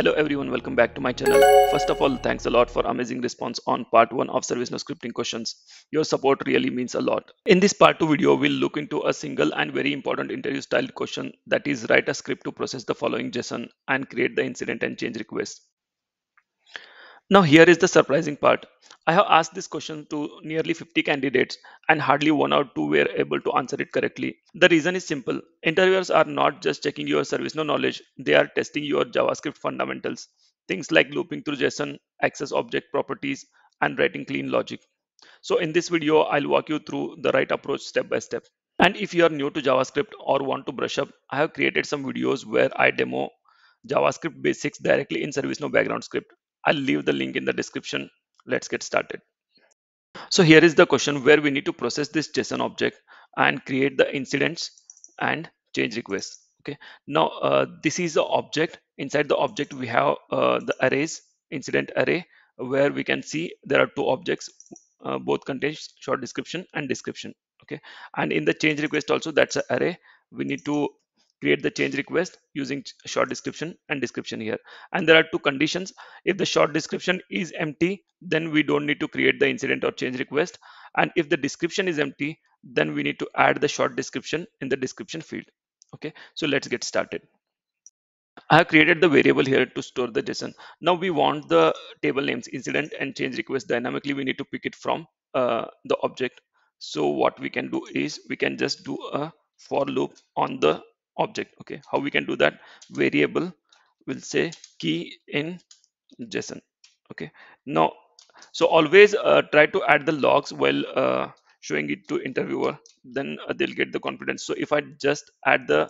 Hello everyone, welcome back to my channel. First of all, thanks a lot for amazing response on part 1 of ServiceNow scripting questions. Your support really means a lot. In this part 2 video, we'll look into a single and very important interview style question that is write a script to process the following JSON and create the incident and change request. Now here is the surprising part. I have asked this question to nearly 50 candidates and hardly one or two were able to answer it correctly. The reason is simple. Interviewers are not just checking your ServiceNow knowledge, they are testing your JavaScript fundamentals. Things like looping through JSON, access object properties, and writing clean logic. So in this video, I'll walk you through the right approach step by step. And if you are new to JavaScript or want to brush up, I have created some videos where I demo JavaScript basics directly in ServiceNow background script. I'll leave the link in the description. Let's get started. So here is the question where we need to process this JSON object and create the incidents and change requests. Okay. Now uh, this is the object. Inside the object we have uh, the arrays incident array where we can see there are two objects uh, both contain short description and description okay and in the change request also that's an array we need to create the change request using short description and description here and there are two conditions if the short description is empty then we don't need to create the incident or change request and if the description is empty then we need to add the short description in the description field okay so let's get started I have created the variable here to store the JSON. Now we want the table names incident and change request dynamically. We need to pick it from uh, the object. So what we can do is we can just do a for loop on the object okay? How we can do that? Variable will say key in json okay? Now so always uh, try to add the logs while uh, showing it to interviewer then uh, they'll get the confidence. So if i just add the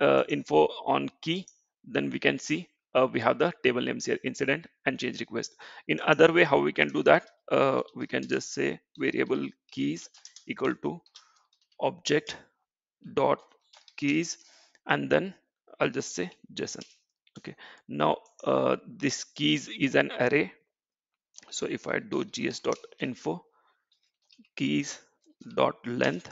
uh, info on key then we can see uh, we have the table names here incident and change request. In other way how we can do that? Uh, we can just say variable keys equal to object dot keys and then I'll just say JSON. Okay, now uh, this keys is an array. So if I do gs.info keys dot length,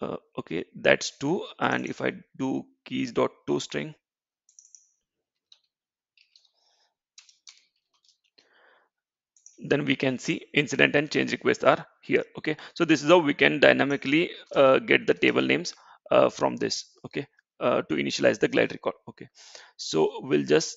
uh, okay, that's two. And if I do keys dot to string, then we can see incident and change requests are here okay so this is how we can dynamically uh, get the table names uh, from this okay uh, to initialize the glide record okay. So we'll just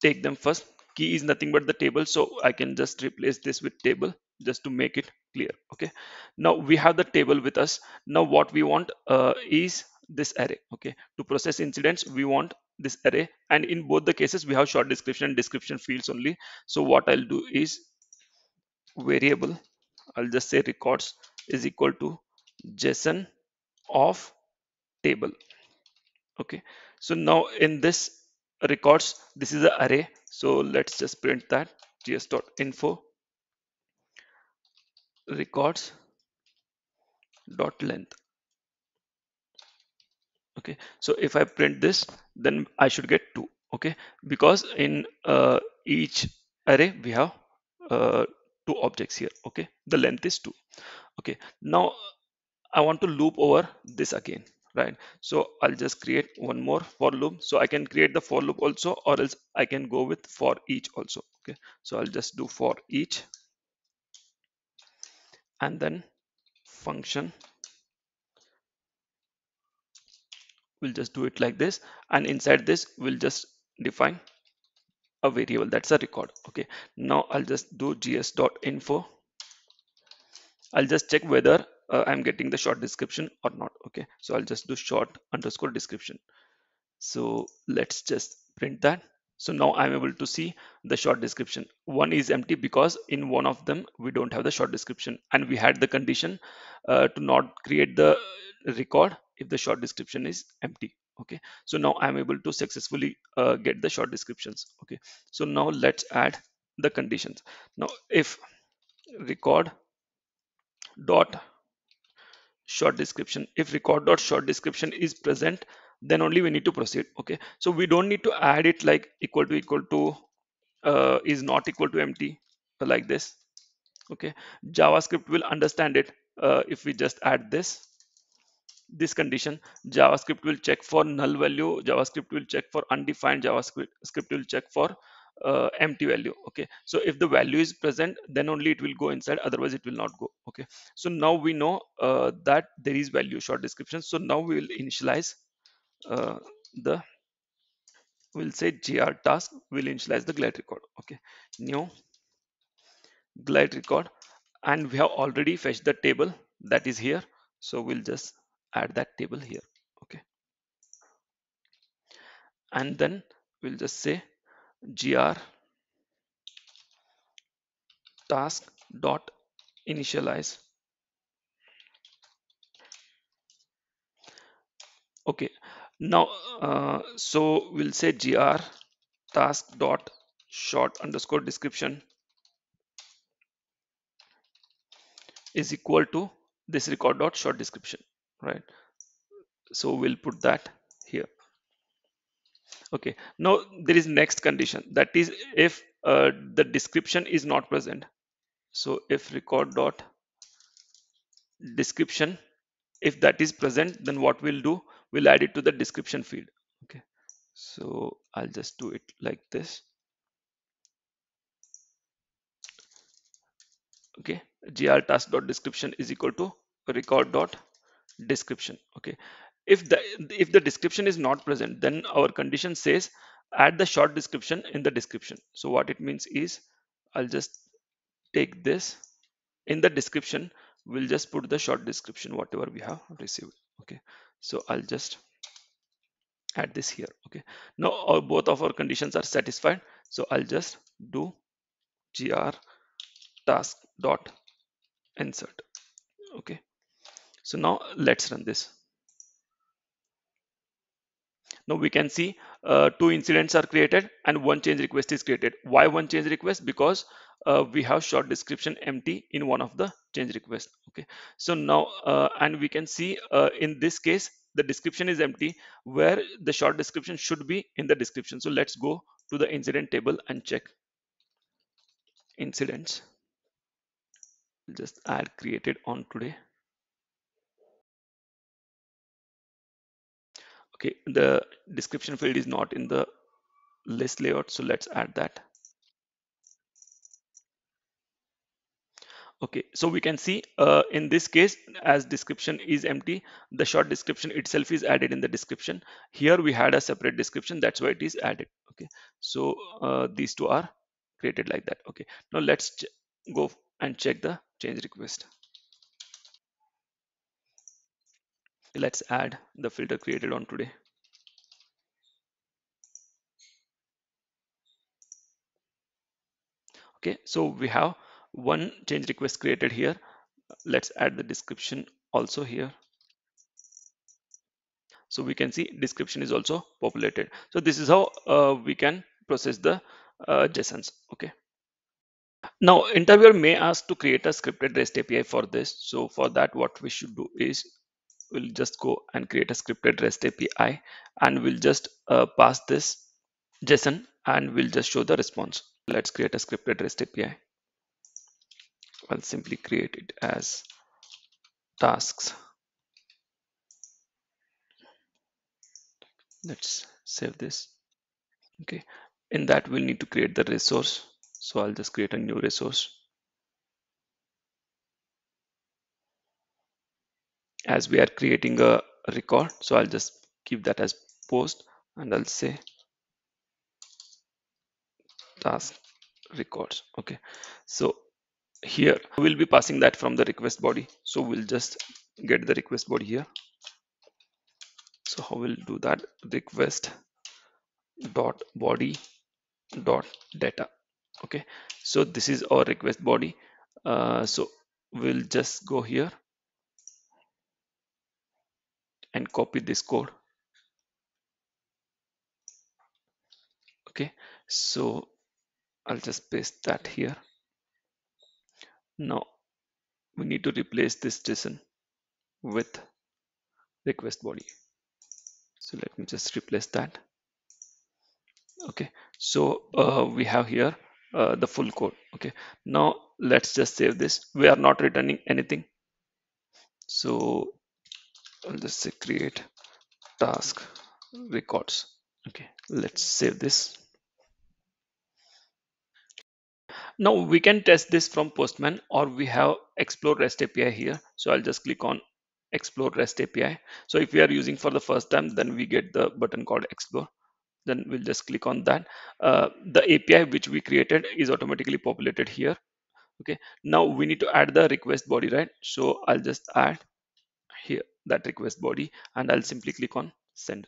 take them first. Key is nothing but the table so i can just replace this with table just to make it clear okay. Now we have the table with us. Now what we want uh, is this array okay. To process incidents we want this array and in both the cases we have short description and description fields only. So what i'll do is variable i'll just say records is equal to json of table. Okay. So now in this records this is the array. So let's just print that. Gs.info records dot length. Okay. So if i print this then i should get two. Okay. Because in uh, each array we have uh, two objects here. Okay. The length is two. Okay. Now I want to loop over this again right? So I'll just create one more for loop. So I can create the for loop also or else I can go with for each also okay? So I'll just do for each. And then function. We'll just do it like this. And inside this we'll just define a variable. That's a record okay? Now I'll just do gs.info I'll just check whether uh, I'm getting the short description or not. Okay, so I'll just do short underscore description. So let's just print that. So now I'm able to see the short description. One is empty because in one of them we don't have the short description and we had the condition uh, to not create the record if the short description is empty. Okay, so now I'm able to successfully uh, get the short descriptions. Okay, so now let's add the conditions. Now if record dot short description. If record dot short description is present then only we need to proceed okay? So we don't need to add it like equal to equal to uh, is not equal to empty like this okay? Javascript will understand it uh, if we just add this this condition. Javascript will check for null value. Javascript will check for undefined javascript. Will check for uh, empty value okay? So if the value is present then only it will go inside otherwise it will not go okay? So now we know uh, that there is value short description. So now we will initialize uh, the we'll say gr task will initialize the glide record okay? New glide record and we have already fetched the table that is here. So we'll just add that table here okay? And then we'll just say gr task dot initialize. Okay now uh, so we'll say gr task dot short underscore description is equal to this record dot short description right? So we'll put that okay. Now there is next condition. That is if uh, the description is not present. So if record dot description if that is present then what we'll do? We'll add it to the description field. Okay. So i'll just do it like this. Okay. Gr task dot description is equal to record dot description. Okay if the if the description is not present then our condition says add the short description in the description. So what it means is i'll just take this. In the description we'll just put the short description whatever we have received. Okay. So i'll just add this here. Okay. Now our, both of our conditions are satisfied. So i'll just do gr task dot insert. Okay. So now let's run this now we can see uh, two incidents are created and one change request is created. Why one change request? Because uh, we have short description empty in one of the change request. Okay. So now uh, and we can see uh, in this case the description is empty where the short description should be in the description. So let's go to the incident table and check incidents. Just add created on today okay the description field is not in the list layout so let's add that. Okay so we can see uh, in this case as description is empty the short description itself is added in the description. Here we had a separate description that's why it is added. Okay so uh, these two are created like that. Okay now let's go and check the change request let's add the filter created on today. Okay so we have one change request created here. Let's add the description also here. So we can see description is also populated. So this is how uh, we can process the uh, JSONs okay. Now interviewer may ask to create a scripted REST API for this. So for that, what we should do is we'll just go and create a scripted REST API and we'll just uh, pass this JSON and we'll just show the response. Let's create a scripted REST API. I'll simply create it as tasks. Let's save this. Okay. In that, we'll need to create the resource so I'll just create a new resource. As we are creating a record, so I'll just keep that as post and I'll say task records. Okay, so here we'll be passing that from the request body. So we'll just get the request body here. So how we'll do that? Request dot body dot data. Okay. So this is our request body. Uh, so we'll just go here and copy this code. Okay so I'll just paste that here. Now we need to replace this JSON with request body. So let me just replace that. Okay so uh, we have here uh, the full code. Okay now let's just save this. We are not returning anything. So I'll just say create task records. Okay, let's save this. Now we can test this from Postman or we have Explore REST API here. So I'll just click on Explore REST API. So if we are using for the first time, then we get the button called Explore. Then we'll just click on that. Uh, the API which we created is automatically populated here. Okay, now we need to add the request body, right? So I'll just add here that request body and I'll simply click on send.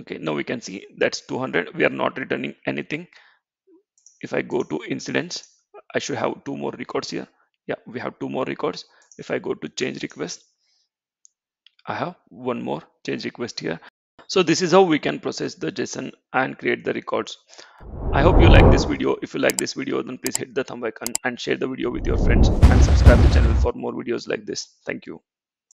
okay now we can see that's 200 we are not returning anything. If i go to incidents i should have two more records here. Yeah we have two more records. If i go to change request i have one more change request here so this is how we can process the json and create the records. I hope you like this video. If you like this video then please hit the thumb icon and share the video with your friends and subscribe the channel for more videos like this. Thank you